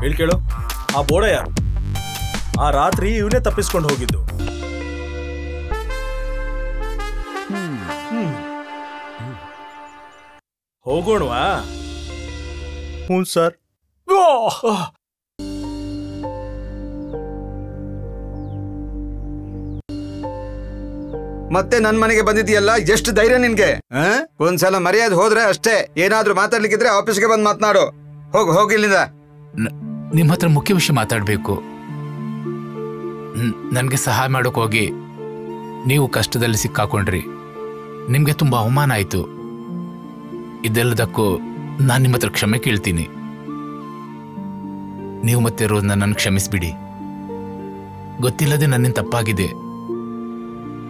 ಹೇಳ್ಕೇಳು ಆ ಬೋಡ ಯಾರು? ಆ ರಾತ್ರಿ ಇವನೇ ತಪ್ಪಿಸ್ಕೊಂಡು ಹೋಗಿದ್ದು. ಹೋಗೋಣವಾ? ಹ್ಞೂ ಸರ್. ಮತ್ತೆ ನನ್ ಮನೆಗೆ ಬಂದಿದ್ಯಲ್ಲ ಎಷ್ಟು ಧೈರ್ಯ ನಿನ್ಗೆ? ಆ? ಒಂದ್ಸಲ ಮರ್ಯಾದೆ ಹೋದ್ರೆ ಅಷ್ಟೇ ಏನಾದ್ರೂ ಮಾತಾಡ್ಲಿಕ್ಕಿದ್ರೆ ಆಫೀಸ್ಗೆ ಬಂದ್ ಮಾತನಾಡು. ಹೋಗು ಹೋಗಿ ಇಲ್ಲಿಂದ. ನಿಮ್ಮ ಹತ್ರ ಮುಖ್ಯ ವಿಷಯ ಮಾತಾಡಬೇಕು. ನನಗೆ ಸಹಾಯ ಮಾಡೋಕೆ ಹೋಗಿ ನೀವು ಕಷ್ಟದಲ್ಲಿ ಸಿಕ್ಕಾಕೊಂಡ್ರಿ. ನಿಮಗೆ ತುಂಬ ಅವಮಾನ ಆಯಿತು. ಇದೆಲ್ಲದಕ್ಕೂ ನಾನು ನಿಮ್ಮ ಹತ್ರ ಕ್ಷಮೆ ಕೇಳ್ತೀನಿ. ನೀವು ಮತ್ತೆ ರೋಜ್ ನನ್ನನ್ನು ಕ್ಷಮಿಸ್ಬಿಡಿ. ಗೊತ್ತಿಲ್ಲದೆ ನನ್ನಿಂದ ತಪ್ಪಾಗಿದೆ.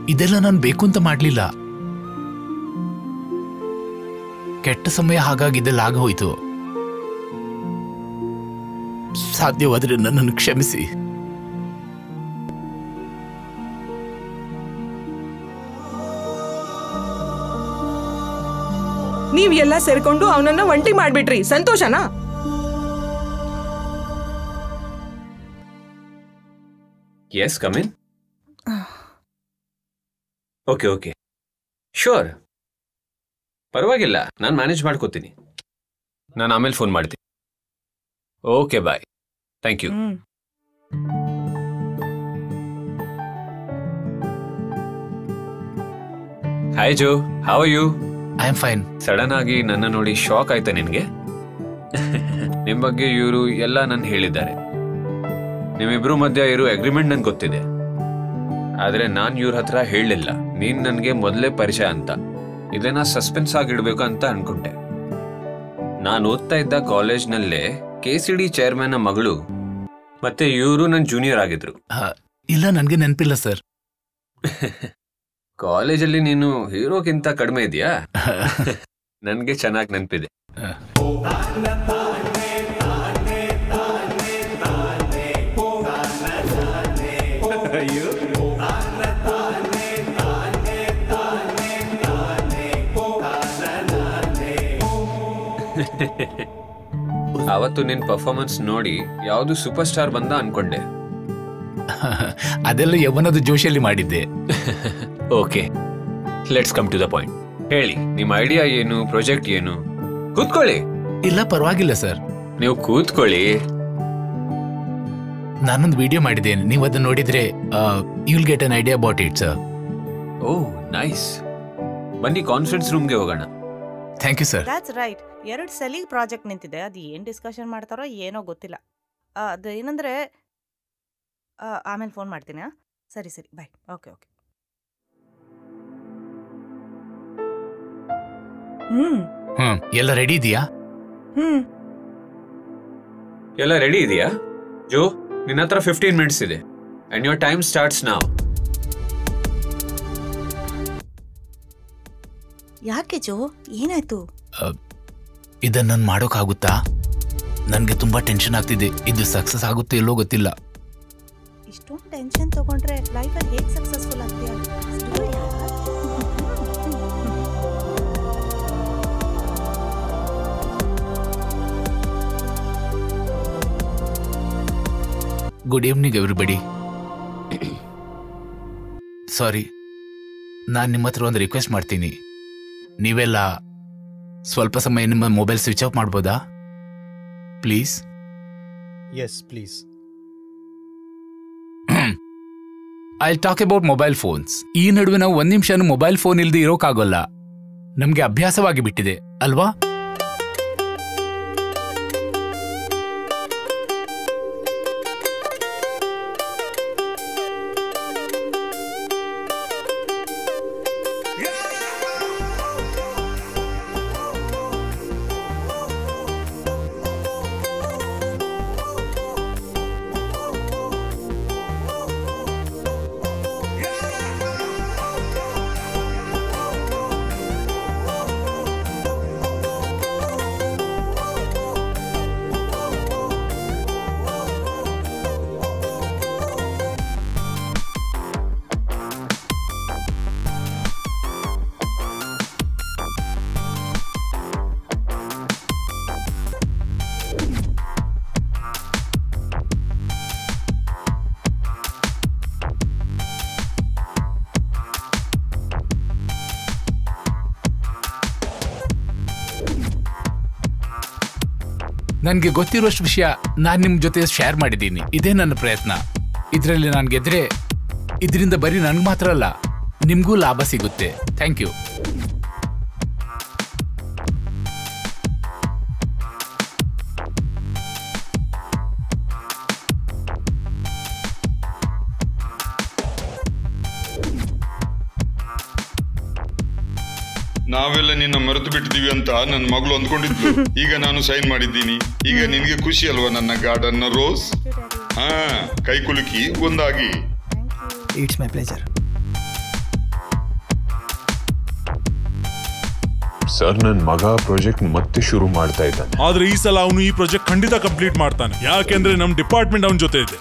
ಇದೆಲ್ಲ ನಾನು ಬೇಕು ಅಂತ ಮಾಡಲಿಲ್ಲ. ಕೆಟ್ಟ ಸಮಯ ಹಾಗಾಗಿ ಇದೆಲ್ಲ ಆಗೋಯ್ತು ಸಾಧ್ಯವಾದರೆ ನನ್ನನ್ನು ಕ್ಷಮಿಸಿ. ನೀವು ಎಲ್ಲ ಸೇರ್ಕೊಂಡು ಅವನನ್ನ ಒಂಟಿ ಮಾಡ್ಬಿಟ್ರಿ. ಸಂತೋಷನಾ? Yes come in okay okay sure ಪರವಾಗಿಲ್ಲ ನಾನು ಮ್ಯಾನೇಜ್ ಮಾಡ್ಕೋತೀನಿ. ನಾನು ಆಮೇಲೆ ಫೋನ್ ಮಾಡ್ತೀನಿ. Okay bye. Thank you. Hi Joe how you I am fine sudden ಆಗಿ ನನ್ನ ನೋಡಿ ಶಾಕ್ ಆಯ್ತಾ ನಿನ್ಗೆ? ನಿಮ್ ಬಗ್ಗೆ ಇವರು ಎಲ್ಲ ನನ್ ಹೇಳಿದ್ದಾರೆ. ನಿಮ್ಮಿಬ್ರು ಮಧ್ಯ ಇರೋ ಅಗ್ರಿಮೆಂಟ್ ನನ್ಗೆ ಗೊತ್ತಿದೆ. ಆದ್ರೆ ನಾನ್ ಇವ್ರ ಹತ್ರ ಹೇಳಲಿಲ್ಲ. ನೀನ್ ನನ್ಗೆ ಮೊದಲೇ ಪರಿಚಯ ಅಂತ. ಇದನ್ನ ಸಸ್ಪೆನ್ಸ್ ಆಗಿಡ್ಬೇಕು ಅಂತ ಅನ್ಕೊಂಡೆ. ನಾನು ಓದ್ತಾ ಇದ್ದ ಕಾಲೇಜ್ನಲ್ಲೇ ಕೆ ಸಿ ಡಿ ಚೇರ್ಮನ್ ಮಗಳು ಮತ್ತೆ ಇವರು ನನ್ನ ಜೂನಿಯರ್ ಆಗಿದ್ರು. ಇಲ್ಲ ನನಗೆ ನೆನಪಿಲ್ಲ ಸರ್ ಕಾಲೇಜಲ್ಲಿ ನೀನು ಹೀರೋಗಿಂತ ಕಡಿಮೆ ಇದೆಯಾ? ನನಗೆ ಚೆನ್ನಾಗಿ ನೆನಪಿದೆ. ಅವತ್ತು ನಿನ್ ಪರ್ಫಾರ್ಮೆನ್ಸ್ ನೋಡಿ ಯಾವ್ದು ಸೂಪರ್ ಸ್ಟಾರ್ ಬಂದ ಅನ್ಕೊಂಡೆ. ಅದೆಲ್ಲ ಯವನದ ಜೋಶಿಯಲ್ಲಿ ಮಾಡಿದ್ದೆ. Okay let's come to the point ಹೇಳಿ ನಿಮ್ಮ ಐಡಿಯಾ ಏನು ಪ್ರಾಜೆಕ್ಟ್ ಏನು? ಕೂತ್ಕೊಳ್ಳಿ. ಇಲ್ಲ ಪರವಾಗಿಲ್ಲ ಸರ್ ನೀವು ಕೂತ್ಕೊಳ್ಳಿ. ನಾನೊಂದು ವಿಡಿಯೋ ಮಾಡಿದ್ದೇನೆ. ನೀವು ಅದನ್ನ ನೋಡಿದ್ರೆ you'll get an idea about it sir oh nice ಬನ್ನಿ ಕಾನ್ಫರೆನ್ಸ್ ರೂಮ್ಗೆ ಹೋಗೋಣ. Thank you sir that's right ಎರಡು ಸಲ ಪ್ರಾಜೆಕ್ಟ್ ನಿಂತಿದೆ. ಅದು ಏನು ಡಿಸ್ಕಷನ್ ಮಾಡ್ತಾರೋ ಏನೋ ಗೊತ್ತಿಲ್ಲ. ಅದು ಏನಂದ್ರೆ ಆಮೇಲೆ ಫೋನ್ ಮಾಡ್ತೀನಿ? ಸರಿ ಸರಿ. Bye okay okay hmm. ಹ್ಮ್. ಎಲ್ಲ ರೆಡಿ ಇದೆಯಾ? ಹ್ಮ್. ಎಲ್ಲ ರೆಡಿ ಇದೆಯಾ? ಜೋ ನಿನ್ನ ಹತ್ರ ಫಿಫ್ಟೀನ್ ಮಿನಿಟ್ಸ್ ಇದೆ. ಅಂಡ್ ಯೋರ್ ಟೈಮ್ ಸ್ಟಾರ್ಟ್ಸ್ ನಾವ್ ಯಾಕೆ ಜೋ? ಏನಾಯ್ತು? ಇದನ್ನ ನಾನು ಮಾಡೋಕ್ಕಾಗುತ್ತಾ? ನನಗೆ ತುಂಬಾ ಟೆನ್ಷನ್ ಆಗ್ತಿದೆ. ಇದು ಸಕ್ಸಸ್ ಆಗುತ್ತೆ ಇಲ್ಲೋ ಗೊತ್ತಿಲ್ಲ. ಇಷ್ಟೊಂದು ಟೆನ್ಷನ್ ತಗೊಂಡ್ರೆ ಲೈಫಲ್ಲಿ ಹೇಗೆ ಸಕ್ಸಸ್ಫುಲ್ ಆಗ್ತೀಯಾ? ಗುಡ್ ಈವ್ನಿಂಗ್ ಎವ್ರಿಬಡಿ ಸಾರಿ ನಾನು ನಿಮ್ಮ ಹತ್ರ ಒಂದು ರಿಕ್ವೆಸ್ಟ್ ಮಾಡ್ತೀನಿ. ನೀವೆಲ್ಲ ಸ್ವಲ್ಪ ಸಮಯ ನಿಮ್ಮ ಮೊಬೈಲ್ ಸ್ವಿಚ್ ಆಫ್ ಮಾಡ್ಬೋದಾ? Please. Yes please I talk about mobile phones ಈ ನಡುವೆ ನಾವು ಒಂದ್ ನಿಮಿಷನೂ ಮೊಬೈಲ್ ಫೋನ್ ಇಲ್ಲದೆ ಇರೋಕ್ಕಾಗೋಲ್ಲ ನಮ್ಗೆ ಅಭ್ಯಾಸವಾಗಿ ಬಿಟ್ಟಿದೆ ಅಲ್ವಾ? ನನಗೆ ಗೊತ್ತಿರುವಷ್ಟು ವಿಷಯ ನಾನು ನಿಮ್ಮ ಜೊತೆ ಶೇರ್ ಮಾಡಿದ್ದೀನಿ. ಇದೇ ನನ್ನ ಪ್ರಯತ್ನ. ಇದರಲ್ಲಿ ನಾನು ಗೆದ್ರೆ, ಇದರಿಂದ ಬರೀ ನನಗೆ ಮಾತ್ರ ಅಲ್ಲ, ನಿಮಗೂ ಲಾಭ ಸಿಗುತ್ತೆ. ಥ್ಯಾಂಕ್ ಯು ನಾವೆಲ್ಲ ನಿನ್ನ ಮರೆತು ಬಿಟ್ಟಿದೀವಿ ಅಂತ ನನ್ನ ಮಗಳು ಅಂದ್ಕೊಂಡಿದ್ಲು. ಈಗ ನಾನು ಸೈನ್ ಮಾಡಿದ್ದೀನಿ. ಈಗ ನಿನಗೆ ಖುಷಿ ಅಲ್ವಾ ನನ್ನ ಗಾರ್ಡನ್ ರೋಸ್ ಹಾ ಕೈ ಕುಲುಕಿ ಒಂದಾಗಿ. ಇಟ್ಸ್ ಮೈ ಪ್ಲೇಜರ್ ಸರ್ ನನ್ನ ಮಗ ಪ್ರಾಜೆಕ್ಟ್ ಮತ್ತೆ ಶುರು ಮಾಡ್ತಾ ಇದ್ದಾನೆ. ಆದ್ರೆ ಈ ಸಲ ಅವನು ಈ ಪ್ರಾಜೆಕ್ಟ್ ಖಂಡಿತ ಕಂಪ್ಲೀಟ್ ಮಾಡ್ತಾನೆ. ಯಾಕೆಂದ್ರೆ ನಮ್ ಡಿಪಾರ್ಟ್ಮೆಂಟ್ ಅವನ ಜೊತೆ ಇದೆ.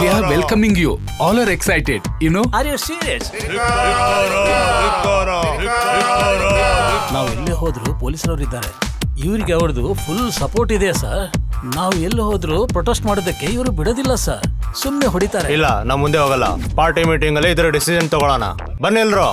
They are welcoming you All are excited. You know? Are you serious? ನಾವು ಎಲ್ಲೇ ಹೋದ್ರು ಪೊಲೀಸರವ್ರು ಇದ್ದಾರೆ. ಇವರಿಗೆ ಅವ್ರದ್ದು ಫುಲ್ ಸಪೋರ್ಟ್ ಇದೆ ಸರ್ ನಾವು ಎಲ್ಲಿ ಹೋದ್ರು ಪ್ರೊಟೆಸ್ಟ್ ಮಾಡೋದಕ್ಕೆ ಇವರು ಬಿಡೋದಿಲ್ಲ ಸರ್ ಸುಮ್ಮನೆ ಹೊಡಿತಾರೆ. ಇಲ್ಲ ನಾವು ಮುಂದೆ ಹೋಗಲ್ಲ. ಪಾರ್ಟಿ ಮೀಟಿಂಗ್ ಅಲ್ಲಿ ಇದರ ಡಿಸಿಷನ್ ತಗೊಳ್ಳೋಣ. ಬನ್ನಿ ಎಲ್ರು.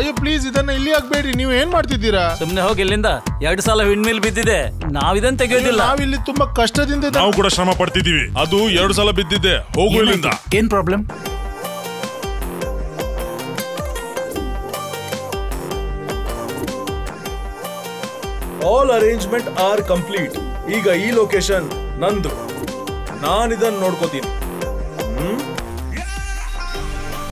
ಅಯ್ಯೋ ಪ್ಲೀಸ್ ಇದನ್ನ ಇಲ್ಲಿ ಆಗ್ಬೇಡಿ ನೀವು ಏನ್ ಮಾಡ್ತಿದ್ದೀರಾ? ಸುಮ್ಮನೆ ಹೋಗಿ ಇಲ್ಲಿಂದ ಎರಡು ಸಲ ವಿಂಡ್ ಮಿಲ್ ಬಿದ್ದಿದೆ. ನಾವಿದನ್ ತೆಗೆಯೋದಿಲ್ಲ. ನಾವಿಲ್ಲಿ ತುಂಬಾ ಕಷ್ಟದಿಂದ ನಾವು ಕೂಡ ಶ್ರಮ ಪಡ್ತಿದೀವಿ ಅದು ಎರಡು ಸಲ ಬಿದ್ದಿದೆ. ಹೋಗು ಇಲ್ಲಿಂದ. ಏನ್ problem all arrangement are complete ಈಗ ಈ ಲೊಕೇಶನ್ ನಂದು. ನಾನಿದನ್ನು ನೋಡ್ಕೋತೀನಿ.